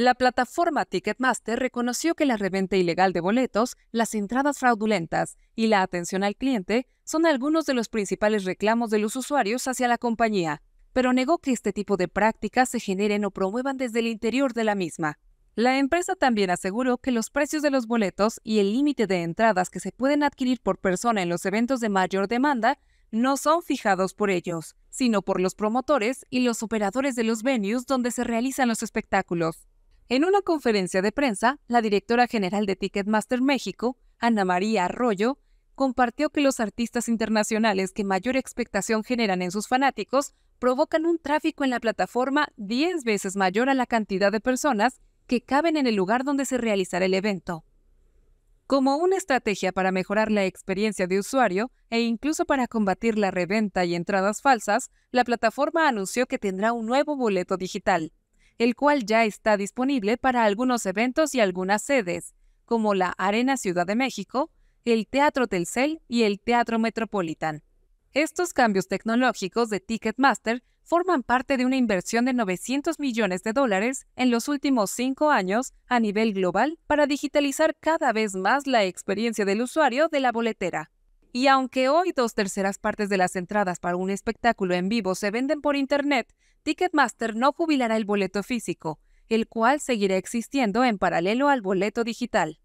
La plataforma Ticketmaster reconoció que la reventa ilegal de boletos, las entradas fraudulentas y la atención al cliente son algunos de los principales reclamos de los usuarios hacia la compañía, pero negó que este tipo de prácticas se generen o promuevan desde el interior de la misma. La empresa también aseguró que los precios de los boletos y el límite de entradas que se pueden adquirir por persona en los eventos de mayor demanda no son fijados por ellos, sino por los promotores y los operadores de los venues donde se realizan los espectáculos. En una conferencia de prensa, la directora general de Ticketmaster México, Ana María Arroyo, compartió que los artistas internacionales que mayor expectación generan en sus fanáticos provocan un tráfico en la plataforma 10 veces mayor a la cantidad de personas que caben en el lugar donde se realizará el evento. Como una estrategia para mejorar la experiencia de usuario e incluso para combatir la reventa y entradas falsas, la plataforma anunció que tendrá un nuevo boleto digital el cual ya está disponible para algunos eventos y algunas sedes, como la Arena Ciudad de México, el Teatro Telcel y el Teatro Metropolitan. Estos cambios tecnológicos de Ticketmaster forman parte de una inversión de 900 millones de dólares en los últimos cinco años a nivel global para digitalizar cada vez más la experiencia del usuario de la boletera. Y aunque hoy dos terceras partes de las entradas para un espectáculo en vivo se venden por Internet, Ticketmaster no jubilará el boleto físico, el cual seguirá existiendo en paralelo al boleto digital.